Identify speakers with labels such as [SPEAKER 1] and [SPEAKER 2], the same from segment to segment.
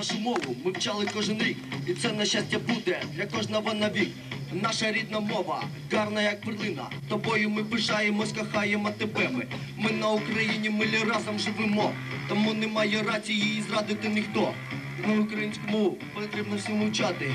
[SPEAKER 1] нашу мову ми вчали кожен рік, і це на щастя буде для кожного навік. Наша рідна мова, гарна як перлина. Тобою ми пишаємось, кохаємо тебе. Ми, ми на Україні милі разом живемо. Тому немає рації її зрадити ніхто. На українському потрібно всім мовчати.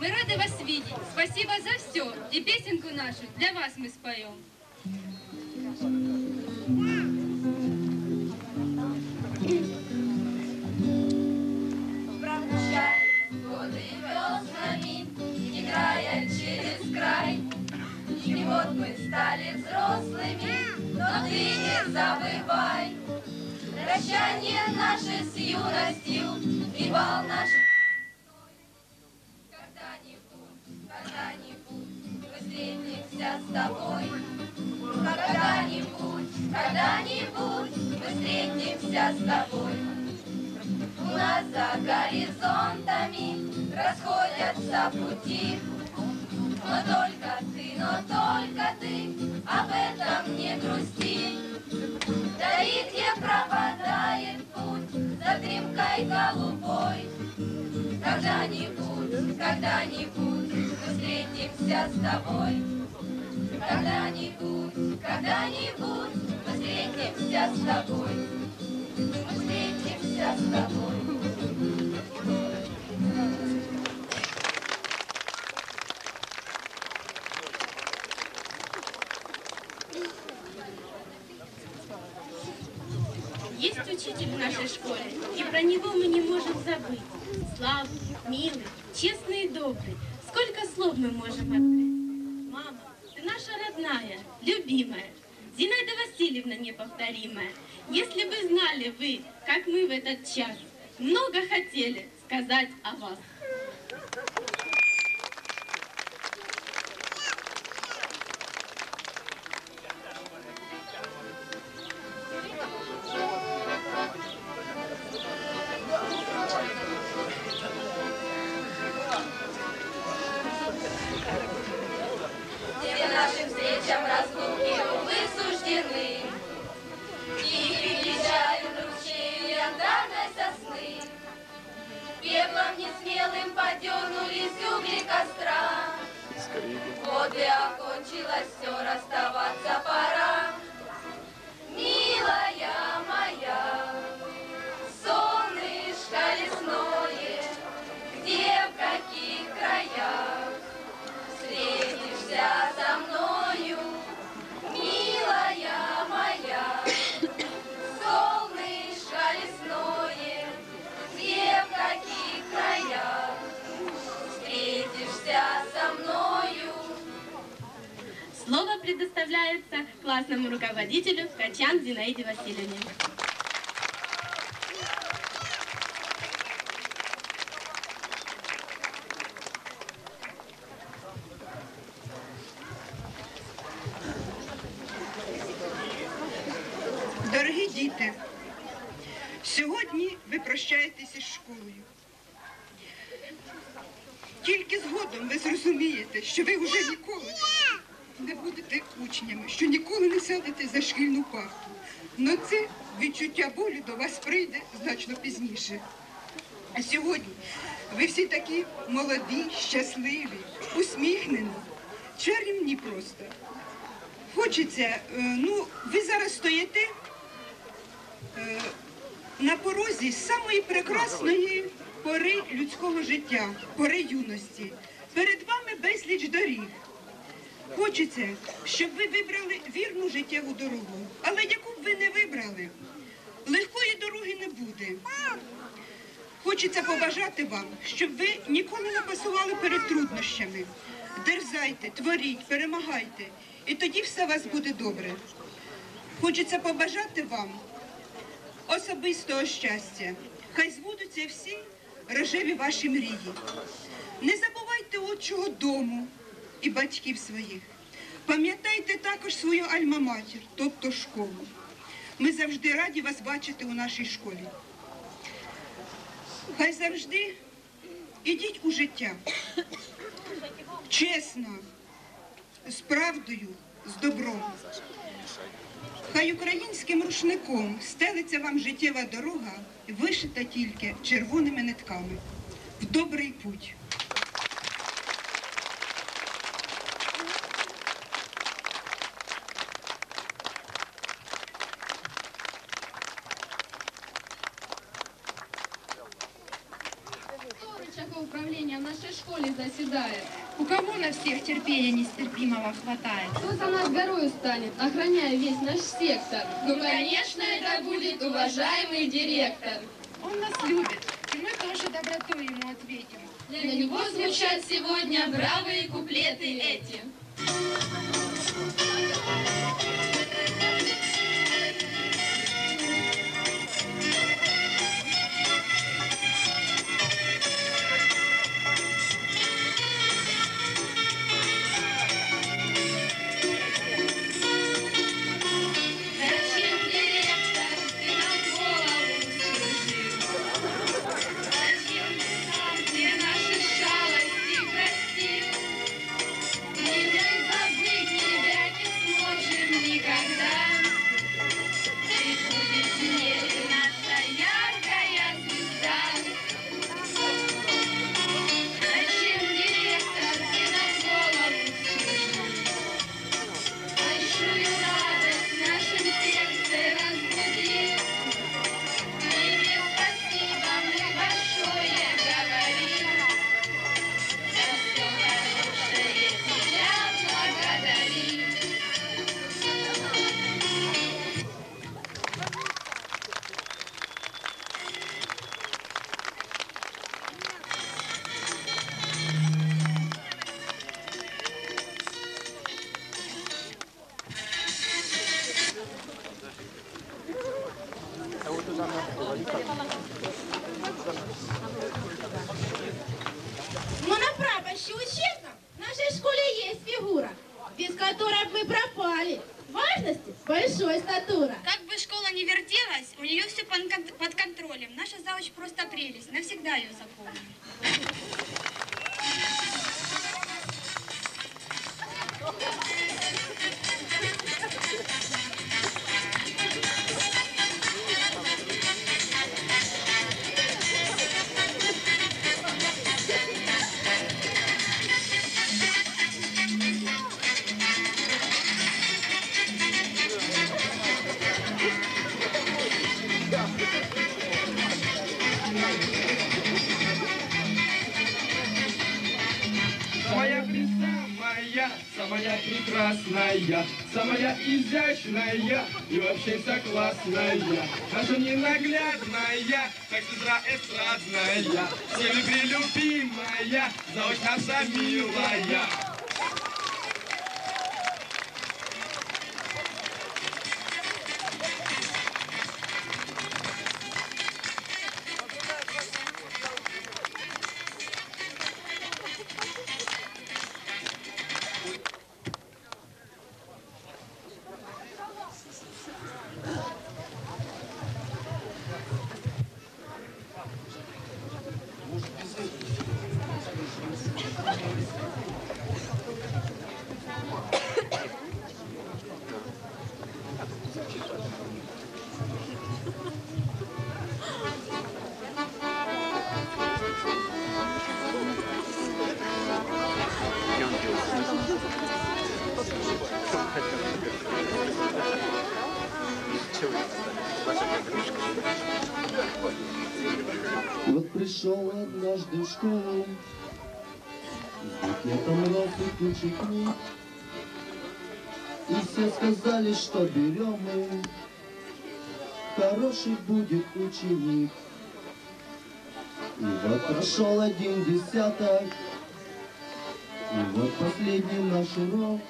[SPEAKER 2] Мы рады вас видеть. Спасибо за все. И песенку нашу для вас мы споем.
[SPEAKER 3] Годы веснами, играя через край. И вот мы стали взрослыми, но ты не забывай. Прощание наше с юностью и бал наш. С тобой. Когда-нибудь, когда-нибудь мы встретимся с тобой. У нас за горизонтами расходятся пути. Но только ты, но только ты об этом не грусти. Да и где пропадает путь за дымкой голубой. Когда-нибудь, когда-нибудь мы встретимся с тобой. Когда-нибудь, когда-нибудь мы встретимся с тобой. Мы встретимся с тобой.
[SPEAKER 4] Есть учитель в нашей школе, и про него мы не можем забыть. Славный, милый, честный и добрый. Сколько слов мы можем открыть. Мама, ты наша родная, любимая. Зинаида Васильевна неповторимая. Если бы знали вы, как мы в этот час много хотели сказать о вас.
[SPEAKER 3] Пеплом несмелым подернулись угли костра. Годы окончилось, все расставаться пора.
[SPEAKER 4] Предоставляется классному руководителю Качан Зинаиде Васильевне.
[SPEAKER 5] Дорогі діти, сьогодні ви прощаєтеся з школою. Тільки згодом ви зрозумієте, що ви вже ніколи не будете учнями, що ніколи не сядете за шкільну парту. Но це відчуття болю до вас прийде значно пізніше. А сьогодні ви всі такі молоді, щасливі, усміхнені, чарівні просто. Хочеться, е, ну, ви зараз стоїте е, на порозі самої прекрасної пори людського життя, пори юності. Перед вами безліч доріг. Хочеться, щоб ви вибрали вірну життєву дорогу. Але яку б ви не вибрали, легкої дороги не буде. Хочеться побажати вам, щоб ви ніколи не пасували перед труднощами. Дерзайте, творіть, перемагайте, і тоді все у вас буде добре. Хочеться побажати вам особистого щастя. Хай збудуться всі рожеві ваші мрії. Не забувайте отчого дому і батьків своїх. Пам'ятайте також свою альма-матір, тобто школу. Ми завжди раді вас бачити у нашій школі. Хай завжди ідіть у життя. Чесно, з правдою, з добром. Хай українським рушником стелиться вам життєва дорога, вишита тільки червоними нитками. В добрий путь.
[SPEAKER 3] Рычагов управления в нашей школе заседает?
[SPEAKER 6] У кого на всех терпения нестерпимого хватает?
[SPEAKER 3] Кто за нас горою станет, охраняя весь наш сектор? Ну, конечно, это будет уважаемый директор.
[SPEAKER 6] Он нас любит, и мы тоже добротой ему ответим.
[SPEAKER 3] Для него звучат сегодня бравые куплеты эти.
[SPEAKER 7] Прекрасная, самая изящная и вообще вся классная. Наша ненаглядная, как сестра эстрадная, всеми прелюбимая, завуч наша милая.
[SPEAKER 1] Пришел однажды в школу. С букетом роз и кучей книг. И все сказали, что берем мы Хороший будет ученик. И вот прошел один десяток. И вот последний наш урок.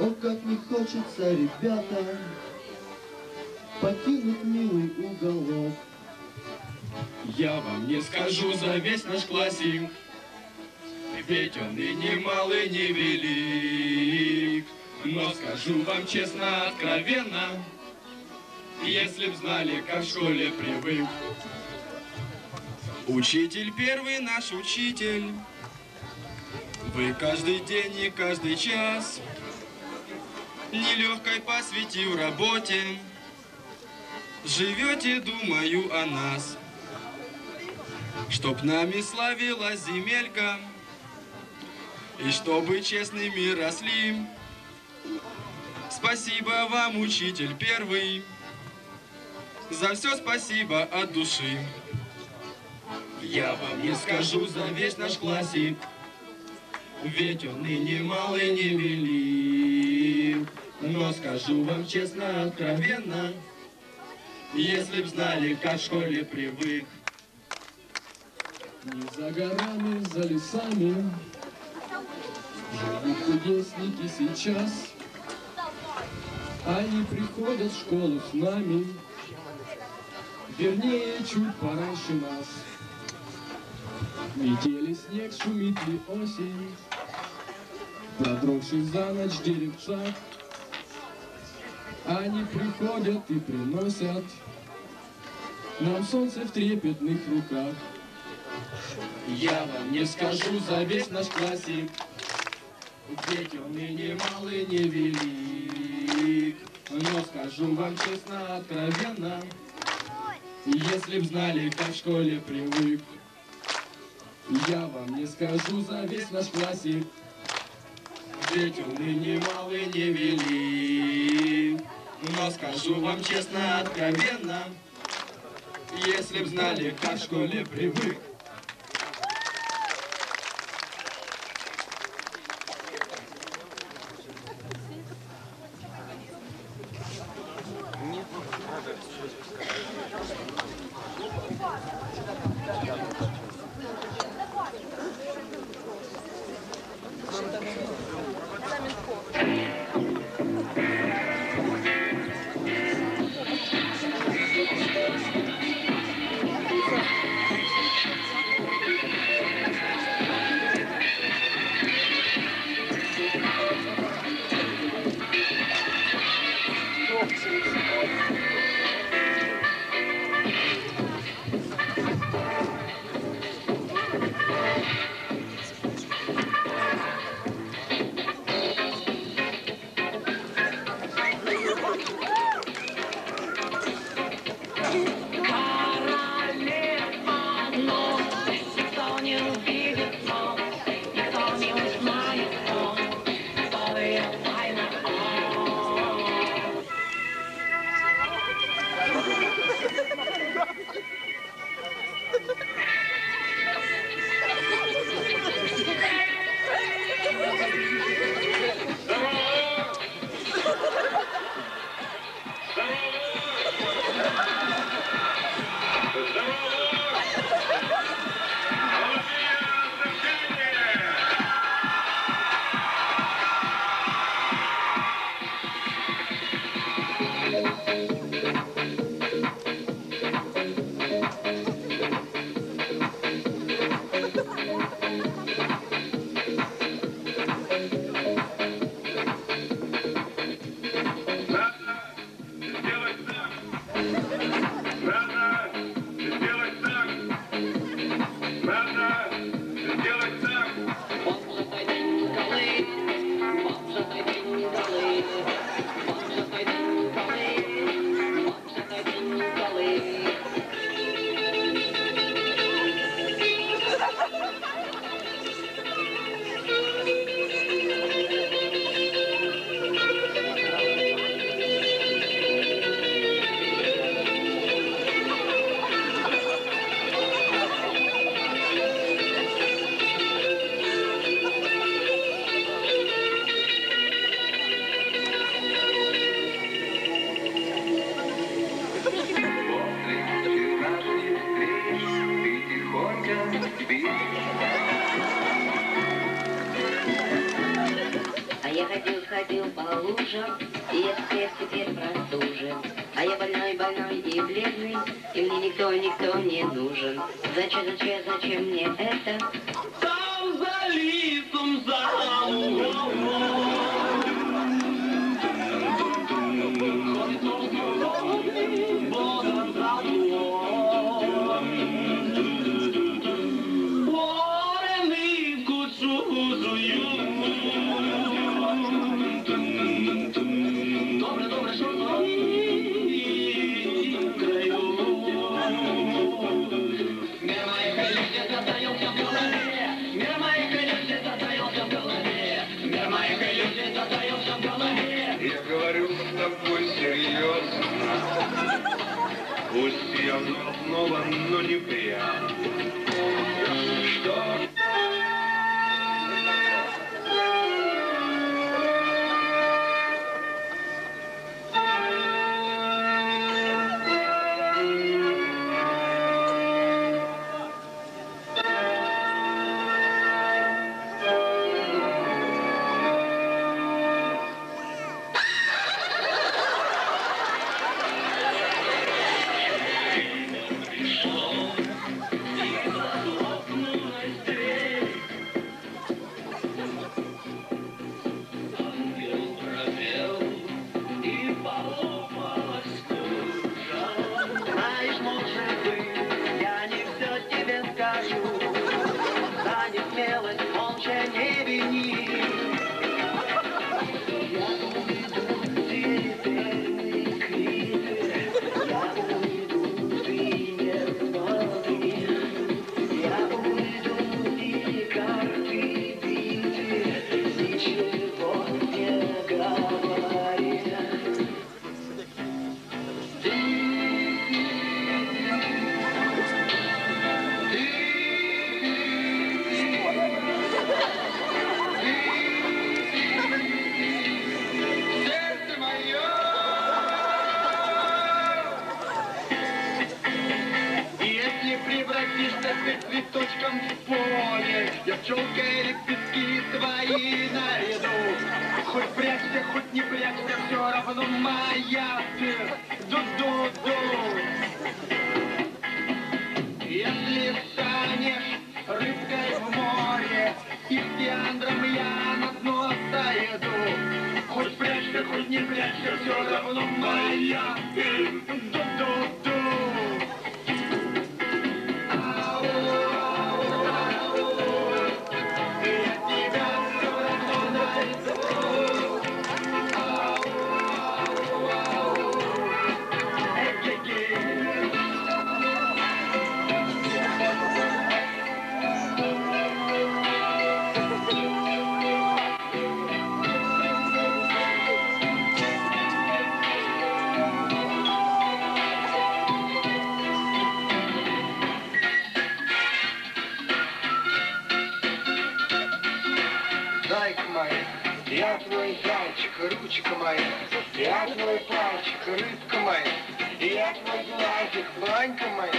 [SPEAKER 1] О, как не хочется, ребята Покинуть милый уголок
[SPEAKER 7] Я вам не скажу за весь наш классик, ведь он и не мал, и не велик. Но скажу вам честно, откровенно, если б знали, как в школе привык. Учитель первый наш учитель, вы каждый день и каждый час нелегкой посвятив работе, живете, думаю, о нас. Чтоб нами славилась земелька, И чтобы честными росли. Спасибо вам, учитель первый, За все спасибо от души. Я вам не скажу за весь наш классик, Ведь он и не мал, и не велик. Но скажу вам честно, откровенно, Если б знали, как в школе привык.
[SPEAKER 8] Не за горами, за лесами. Живут кудесники сейчас. Они приходят в школу с нами. Вернее, чуть пораньше нас. Метели снег, шумит ли осень. Продрогший за ночь деревца. Они приходят и приносят. Нам солнце в трепетных руках
[SPEAKER 7] Я вам не скажу за весь наш классик, ведь он и не мал, и не велик. Но скажу вам честно, откровенно, если б знали, как в школе привык. Я вам не скажу за весь наш классик, ведь он и не мал, и не велик. Но скажу вам честно, откровенно, если б знали, как в школе привык.
[SPEAKER 3] Не
[SPEAKER 9] нужен. Зачем, зачем, зачем мне это?
[SPEAKER 10] Я снова,
[SPEAKER 11] пчелкой лепестки твои найду. Хоть прячься, хоть не прячься, все равно моя ты. Ду-ду-ду. Если станешь рыбкой в море, И с Диандром я на дно сойду. Хоть прячься, хоть не прячься, все равно моя ты. Ду-ду-ду.
[SPEAKER 10] Ручка моя, я твой пальчик, рыбка моя, я твой глазик, банька моя,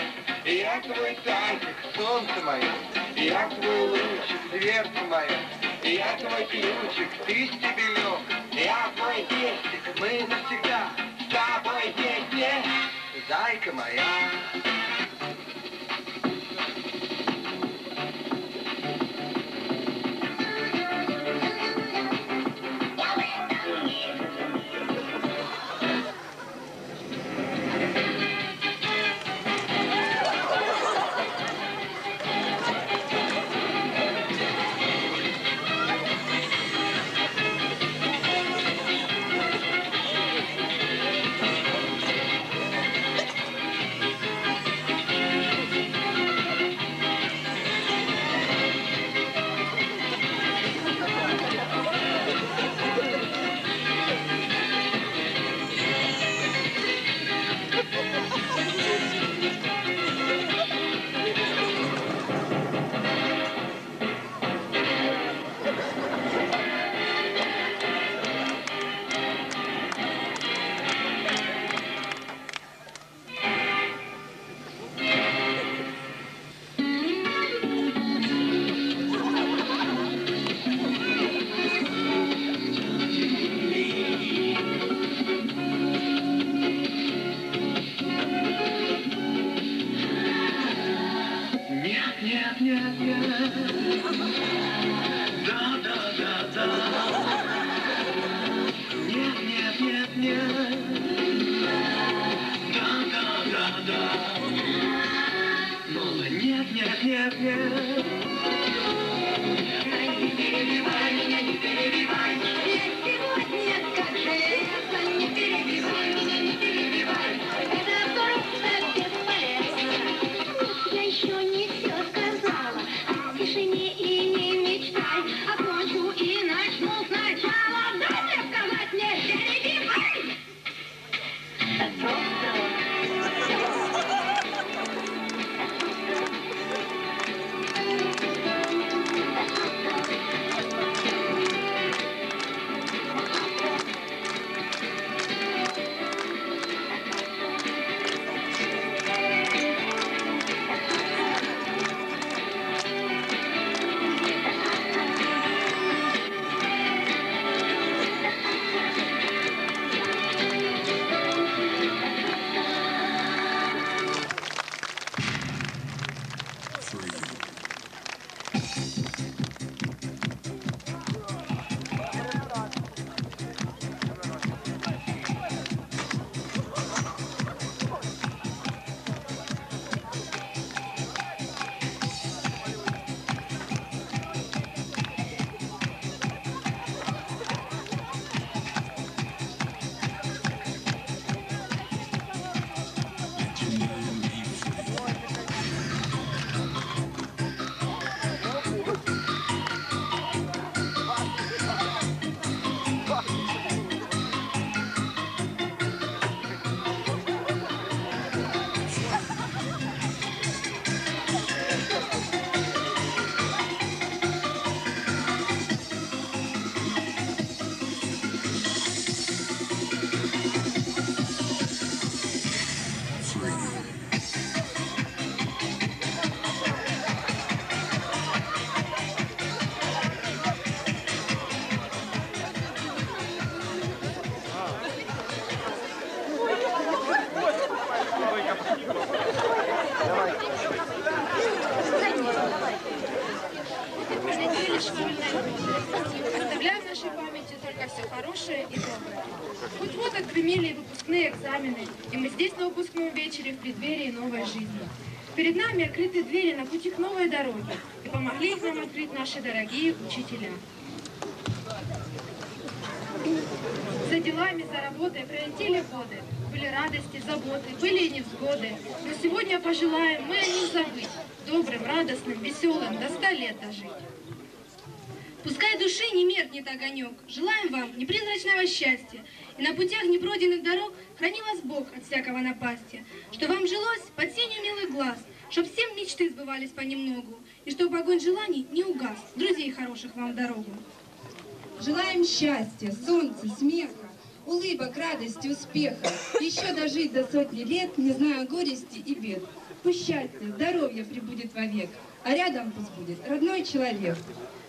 [SPEAKER 10] я твой тазик, солнце мое, я твой лучик, дверца моя, я твой ключик, ты стебелек, я твой пестик, мы навсегда с тобой вместе, зайка моя.
[SPEAKER 9] Да, да, да, да. Нет, нет, нет, нет. Да, да, да, да. Ну, нет, нет, нет, нет.
[SPEAKER 6] Отгремели выпускные экзамены, и мы здесь на выпускном вечере в преддверии новой жизни. Перед нами открыты двери на пути к новой дороге, и помогли их нам открыть наши дорогие учителя. За делами, за работой пролетели годы. Были радости, заботы, были и невзгоды. Но сегодня пожелаем мы о них забыть. Добрым, радостным, веселым, до ста лет дожить.
[SPEAKER 2] Пускай души не меркнет огонек, желаем вам непризрачного счастья, и на путях непройденных дорог храни вас Бог от всякого напасти, что вам жилось под сенью милых глаз, чтоб всем мечты сбывались понемногу, и чтоб огонь желаний не угас, друзей хороших вам в дорогу.
[SPEAKER 12] Желаем счастья, солнца, смеха, улыбок, радости, успеха. Еще дожить до сотни лет, не зная горести и бед. Пусть счастье, здоровье прибудет вовек, а рядом пусть будет родной человек.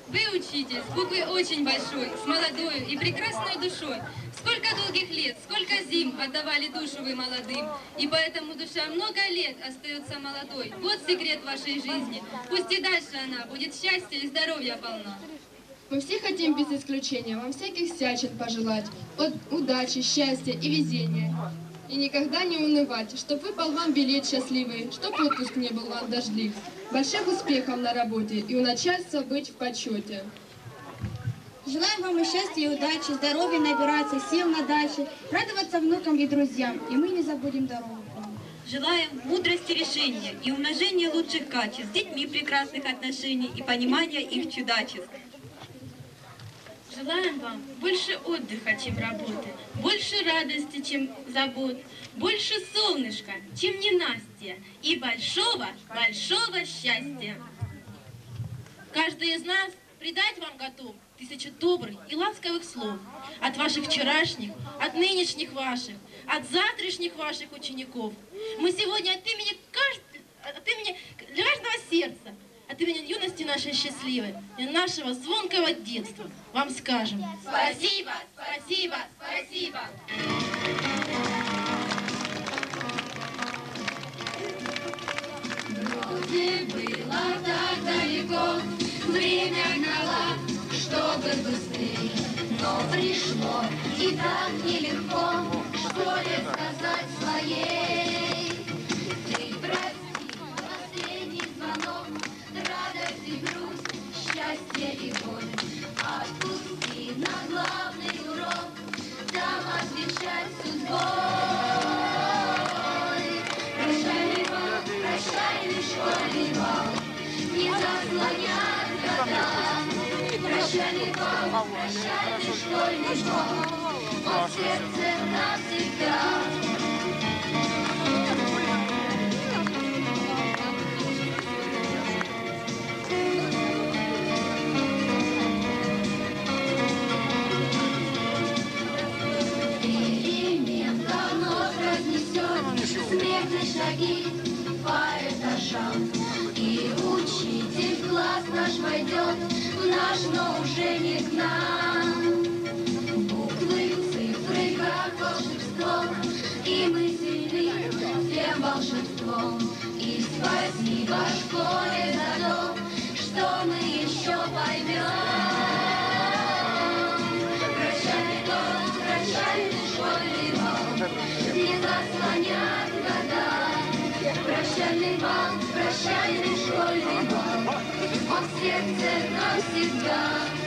[SPEAKER 2] Вы учитель, с буквы очень большой, с молодой и прекрасной душой. Сколько долгих лет, сколько зим отдавали душу вы молодым. И поэтому душа много лет остается молодой. Вот секрет вашей жизни. Пусть и дальше она будет счастья и здоровья полна.
[SPEAKER 13] Мы все хотим без исключения вам всяких всячин пожелать, от удачи, счастья и везения. И никогда не унывать, чтоб выпал вам билет счастливый, чтоб отпуск не был вам дождлив. Больших успехов на работе и у начальства быть в почете.
[SPEAKER 14] Желаем вам и счастья, и удачи, здоровья набираться, сил на даче, радоваться внукам и друзьям, и мы не забудем дорогу.
[SPEAKER 15] Желаем мудрости решения и умножения лучших качеств, с детьми прекрасных отношений и понимания их чудачеств.
[SPEAKER 4] Желаем вам больше отдыха, чем работы, больше радости, чем забот, больше солнышка, чем ненастья, и большого-большого счастья. Каждый из нас придать вам готов тысячу добрых и ласковых слов от ваших вчерашних, от нынешних ваших, от завтрашних ваших учеников. Мы сегодня от имени, кажд... от имени каждого сердца, от имени юности нашей счастливой и нашего звонкого детства вам скажем
[SPEAKER 3] Спасибо, спасибо, спасибо. Вроде было так далеко, чтобы быстрее, но пришло и так нелегко, что ли сказать своей. Шаги по этажам. И учитель в класс наш войдет, волшебством. И спасибо школе за то, что мы еще поймем. Прощальный год, прощальный школьный бал, не заслонят года. Прощальный бал, прощальный школьный бал, он в сердце навсегда.